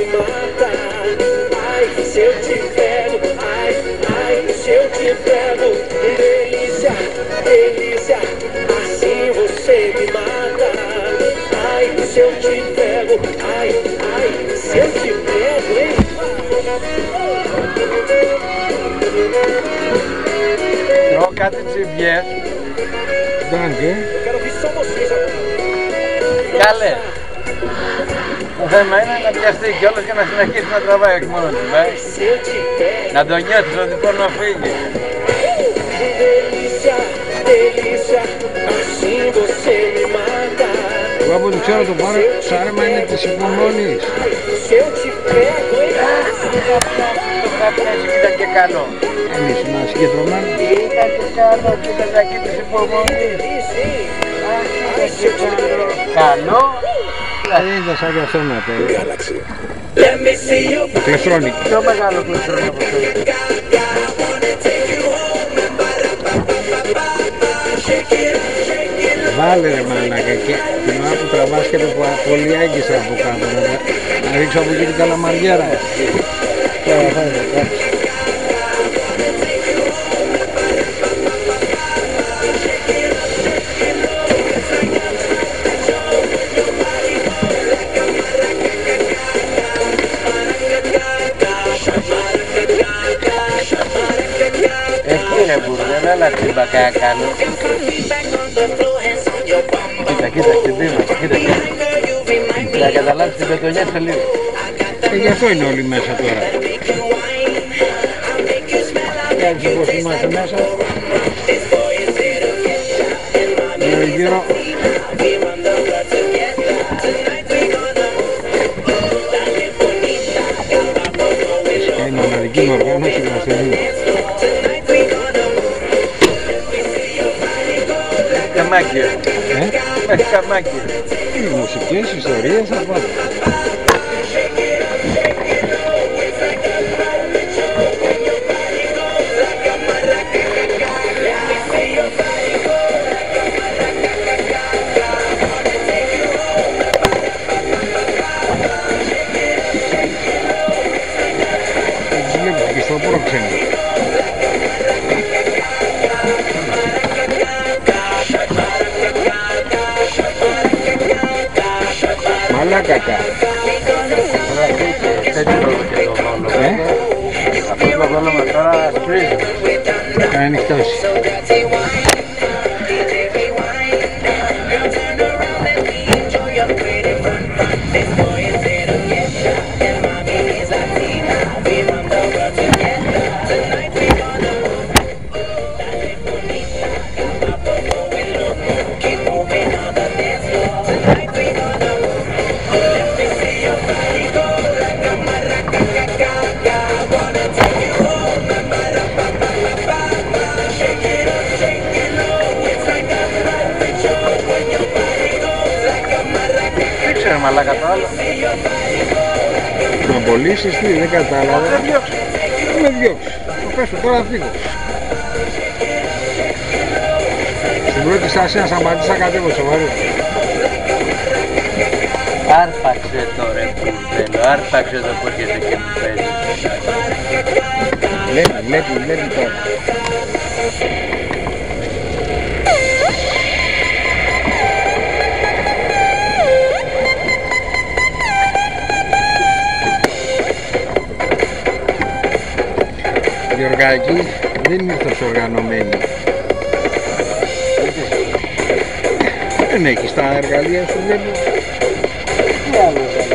me mata. Ai, se eu te pego, ai, ai, se eu te pego. Delícia, delícia, assim você me mata. Ai, se eu te pego, ai, ai, se eu te pego, hein? Trocada de dinheiro, Dangue. Eu quero ouvir só vocês agora. Galera. Το θέμα είναι να πιαστεί κιόλας και να συνεχίσει να τραβάει όχι μόνος του. ε. Se eu te pego. Να το νιώθεις ότι μπορεί να φύγει. Delícia, delícia, assim você me mata. Εγώ από ό,τι ξέρω το πάρε, ψάρεμα είναι της υπομονής. Se eu te pego, hein? Το καπνέζι ήταν και καλό. Εμείς είμαστε συγκεντρωμένοι. Ήταν και καλό και ήταν εκεί της υπομονής. Delícia, hein? Ήταν και καλό. Καλό. Δεν ήταν σαν και αυτό να το Galaxy. Let me see you. Το κλεφτρόνι. Πιο μεγάλο πλούσιο από αυτό. Βάλε ρε μαλάκα και την ώρα που τραβάς και το πο- πολύ έγκυσα από κάτω να, να ρίξω από εκεί την καλαμαριέρα. Τώρα θα είναι μπουρδέλα, αλλά την μπακά κάνω. Κοίτα, κοίτα, στην πίμα, κοίτα, κοίτα. Να καταλάβεις την πετονιά σε λίγο. Και γι' αυτό είναι όλοι μέσα τώρα. Κάτσε πως είμαστε μέσα. Γύρω γύρω. Καμάκια. Ε, Έχει καμάκια. οι μουσικές, ιστορίες, θα Malacata. Δεν κατάλαβα. Δεν διώξω. Δεν με διώξεις. Το πες σου, τώρα φύγω. Στην πρώτη στάση να σταματήσεις θα κατέβω σοβαρός. Άρπαξε το ρε πουρδέλο, άρπαξε το που έρχεται και μου παίζει. Βλέπει, βλέπει, βλέπει τώρα. Γιωργάκη, δεν ήρθες οργανωμένη. Δεν έχεις τα εργαλεία σου, δεν Τι άλλο δεν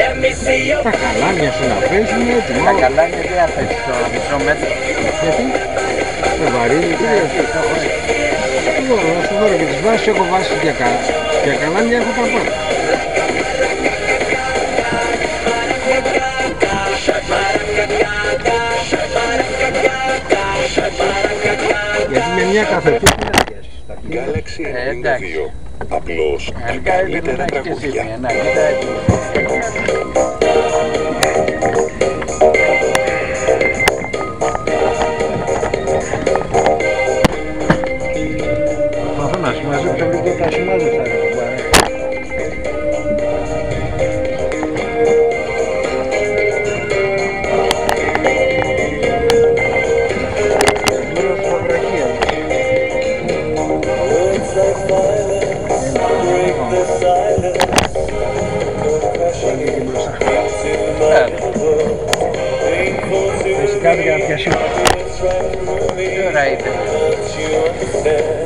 Let me see you. Τα καλάμια σου να παίζουν έτσι, Τα μόνο. καλά είναι τι απέτσι στο μισό μέτρο. Γιατί, με βαρύνει, τι Ναι, λες. εκεί το έχω έτσι. Εγώ να σου δω και τις βάσεις έχω βάσεις για καλά. Για καλάμια έχω τα πάντα. Μια καθετή Galaxy Ε, εντάξει. 92. Απλώς τα Αρχικά ήθελε καλύτερα να κάτι για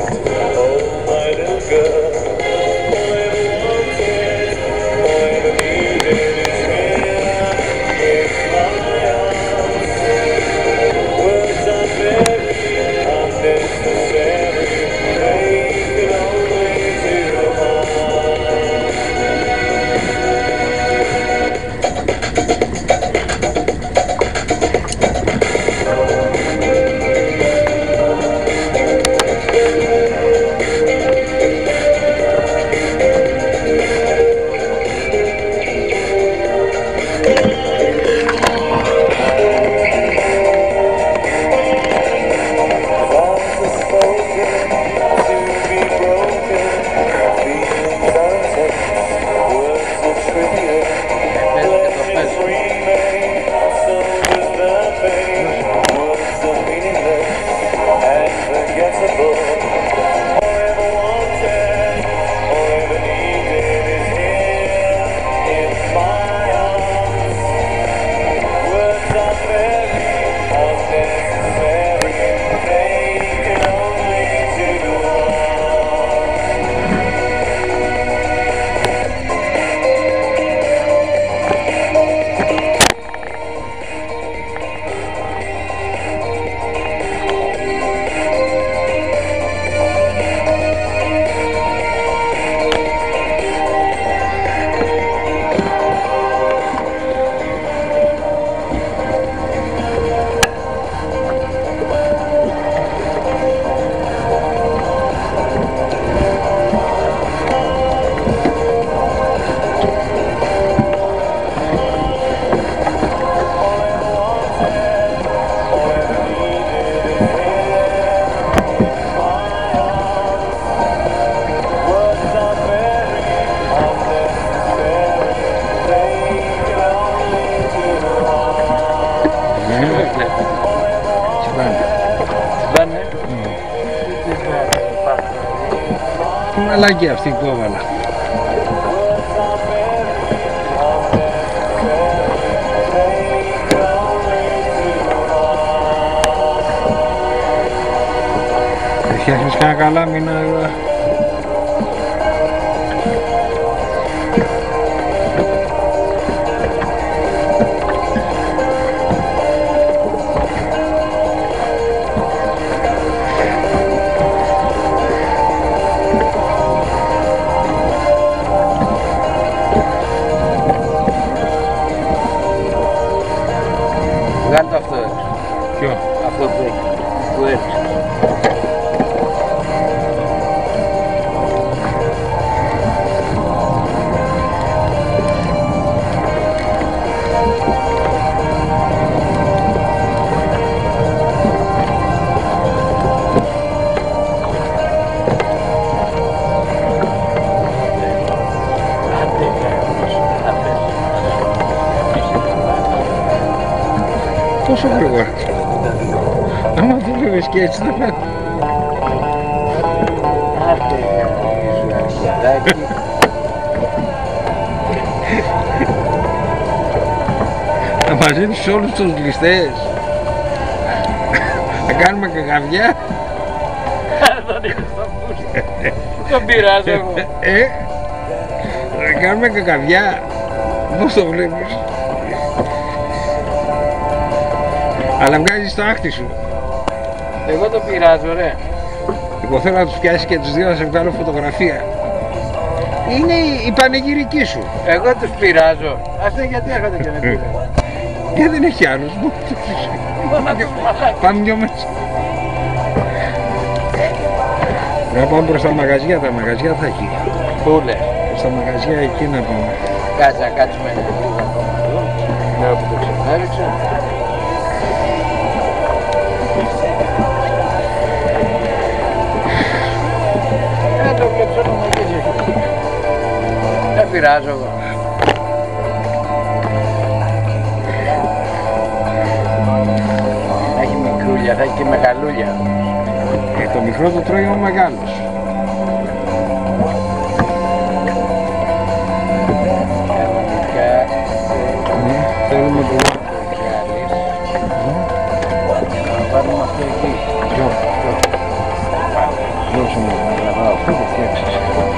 Τι μαλάκι αυτή που έβαλα. Δεν φτιάχνεις κανένα καλά μήνα Τόσο γρήγορα. Άμα δούλευες και έτσι δεν θα... Άντε, Αγγελάκι. Θα μας δίνεις όλους τους ληστές. Θα κάνουμε καγαβιά. Τον είχα στο πούστη. Τον πειράζω εγώ. Ε, θα κάνουμε καγαβιά. Πώς το βλέπεις; Αλλά βγάζεις το άχτη σου. Εγώ τον πειράζω, ρε. Εγώ θέλω να τους πιάσεις και τους δύο να σε βγάλω φωτογραφία. Είναι η, η πανηγυρική σου. Εγώ τους πειράζω. Αυτοί γιατί έρχονται και με πειράζουν. Και δεν έχει άλλους. Πάμε δυο μέσα. Να πάμε προς τα μαγαζιά, τα μαγαζιά θα έχει. Πού λες; Στα μαγαζιά εκεί να πάμε. Κάτσε να κάτσουμε λίγο ακόμα εδώ. Λέω που το ξενέριξα. πειράζω εγώ. Θα έχει μικρούλια, θα έχει και μεγαλούλια. Ε, το μικρό το τρώει ο μεγάλος. Ναι, θέλουμε το Να βάλουμε αυτό εκεί. Δώσε μου να γραβάω πού φτιάξεις.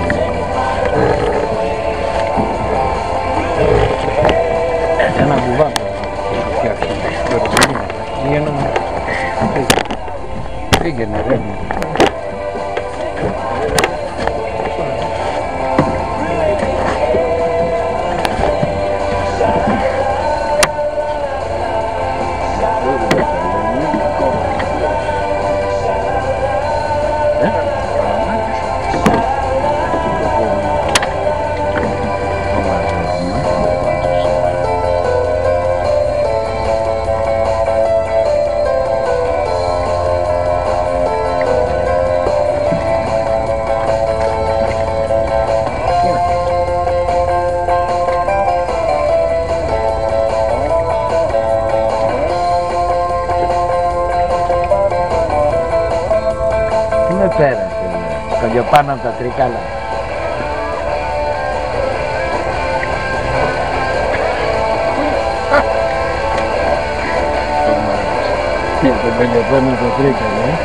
Panata Tricala. Pues, Panata Tricala, ¿eh?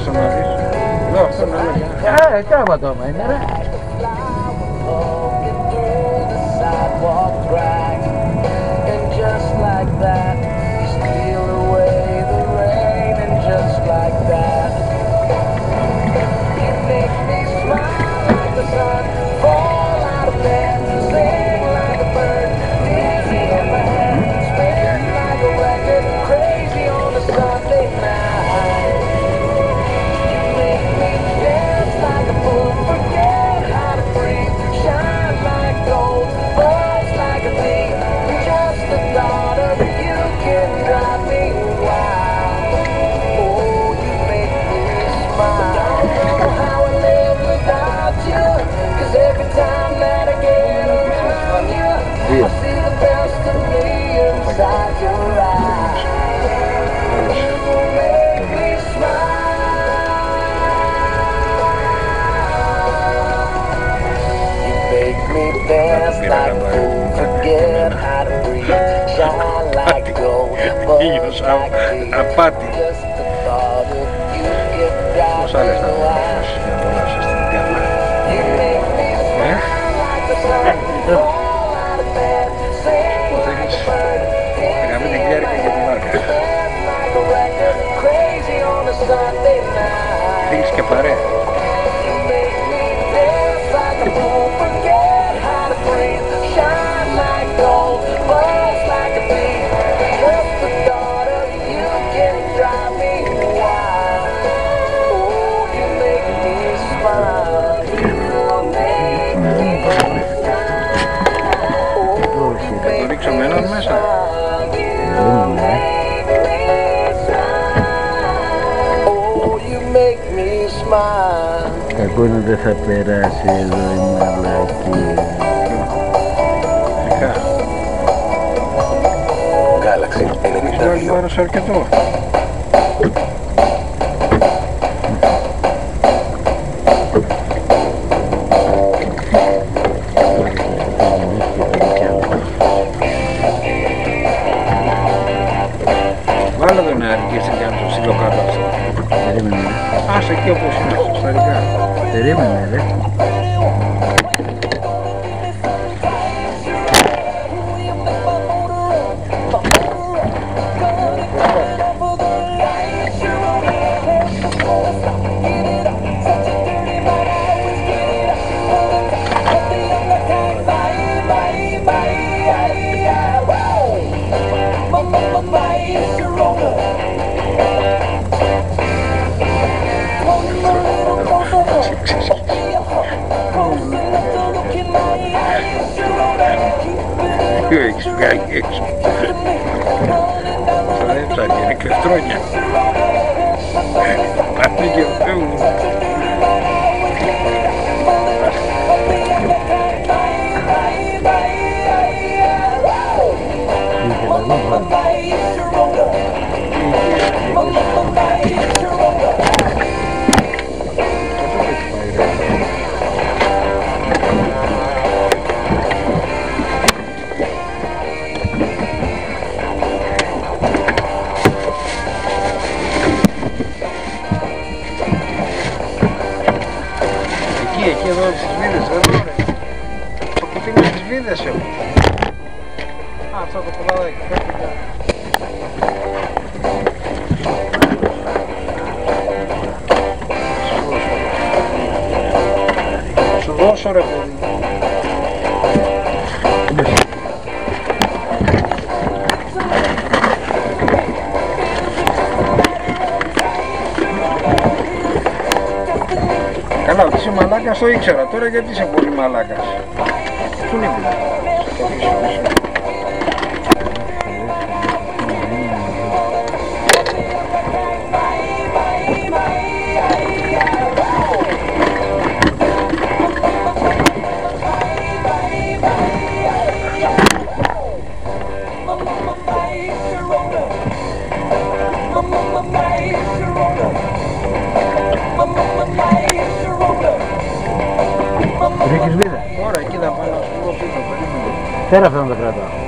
σταματήσω. Εδώ αυτό να είναι. Ε, κάμα το είναι, ρε. get. Forget how to breathe. Shine like gold. A. No sale esta. mejor que tú. трудно. Офигел. τόσο ρε Καλά, ότι είσαι μαλάκας το ήξερα. Τώρα γιατί είσαι πολύ μαλάκας. Πού είναι Στην Ωραία, εκεί θα πάω να σου πω. Τέρα θέλω να το κρατάω.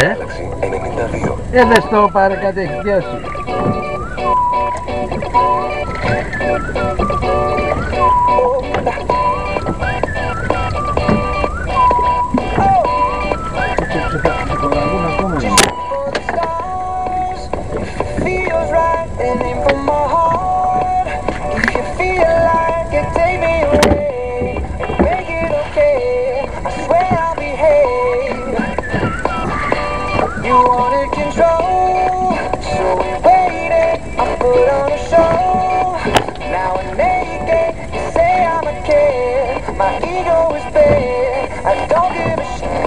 Ε, Έλα στο πάρε κάτι έχει πιάσει. Oh, out of control. So we waited, I put on a show. Now I'm naked, you say I'm a kid. My ego is big, I don't shit.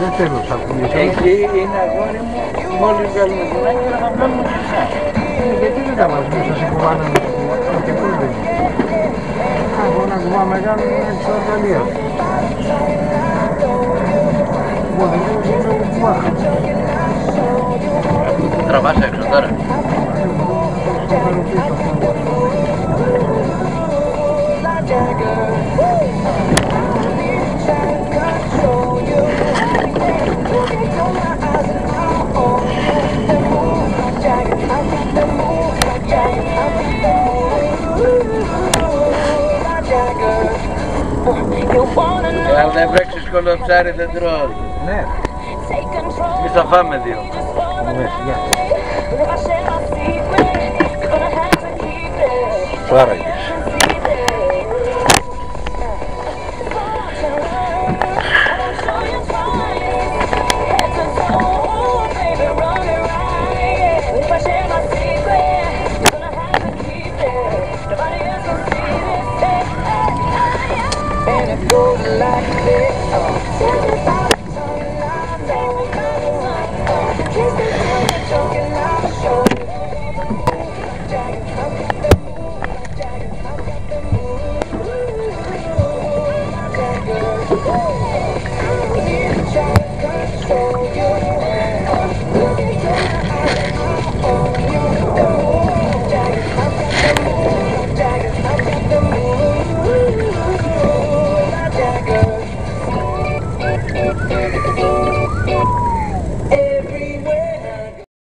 δεν θέλω σακούλες. Εκεί είναι αγόρι μου. Μόλις βγάλουμε την άκρη θα βγάλουμε και εσά. Ε, Γιατί δεν τα βάζεις μέσα σε κουβάνα με και πώς δεν είναι. Α, εγώ ένα κουβά μεγάλο είναι έξω από τα Ιταλία. Εγώ δεν είναι ένα κουβά. Τραβάς έξω τώρα. Το φέρω πίσω Εάν δεν βρέξεις κολοψάρι δεν τρώω. Ναι, take control. Εμείς θα φάμε δύο. Just wanna ναι, γεια.